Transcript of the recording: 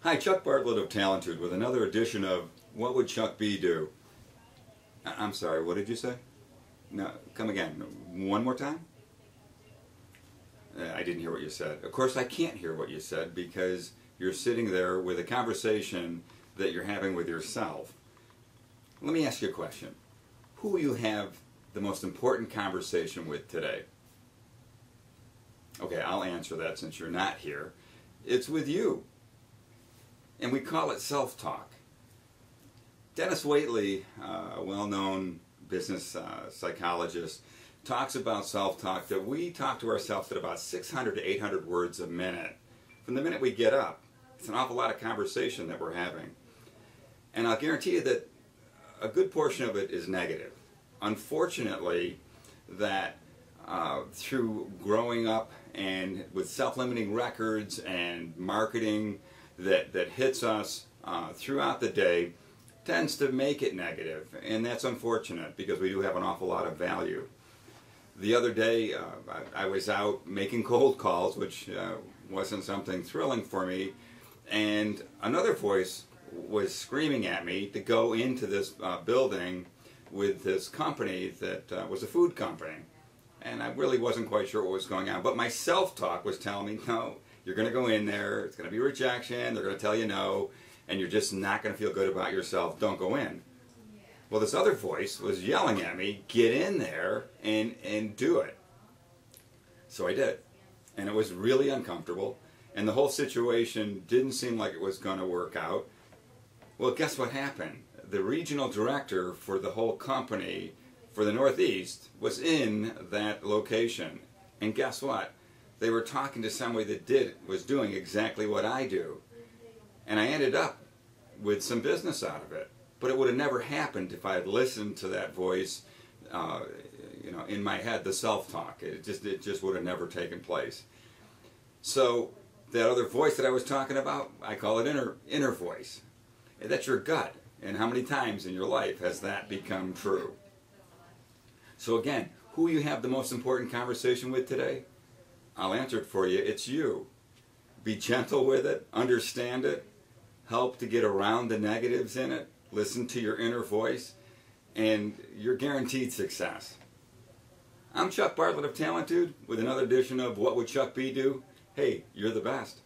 Hi, Chuck Bartlett of Talentude with another edition of What Would Chuck B Do? I- I'm sorry, what did you say? No, come again. One more time? Uh, I didn't hear what you said. Of course, I can't hear what you said because you're sitting there with a conversation that you're having with yourself. Let me ask you a question. Who will you have the most important conversation with today? Okay, I'll answer that since you're not here. It's with you. And we call it self talk. Dennis Waitley, uh, a well known business uh, psychologist, talks about self talk that we talk to ourselves at about 600 to 800 words a minute. From the minute we get up, it's an awful lot of conversation that we're having. And I'll guarantee you that a good portion of it is negative. Unfortunately, that uh, through growing up and with self-limiting records and marketing that, that hits us uh, throughout the day tends to make it negative, and that's unfortunate because we do have an awful lot of value. The other day, uh, I, I, was out making cold calls, which uh, wasn't something thrilling for me, and another voice was screaming at me to go into this uh, building with this company that uh, was a food company. And I really wasn't quite sure what was going on. But my self-talk was telling me, no, you're going to go in there, it's going to be rejection, they're going to tell you no, and you're just not going to feel good about yourself, don't go in. Well, this other voice was yelling at me, get in there and, and do it. So I did. And it was really uncomfortable. And the whole situation didn't seem like it was going to work out. Well, guess what happened? The regional director for the whole company for the Northeast was in that location. And guess what? They were talking to somebody that did was doing exactly what I do. And I ended up with some business out of it. But it would have never happened if I had listened to that voice, uh, you know, in my head, the self-talk. It just it just would have never taken place. So that other voice that I was talking about, I call it inner inner voice. That's your gut. And how many times in your life has that become true? So again, who you have the most important conversation with today? I'll answer it for you. It's you. Be gentle with it, understand it, help to get around the negatives in it, listen to your inner voice, and you're guaranteed success. I'm Chuck Bartlett of Talentude with another edition of What Would Chuck B Do? Hey, you're the best.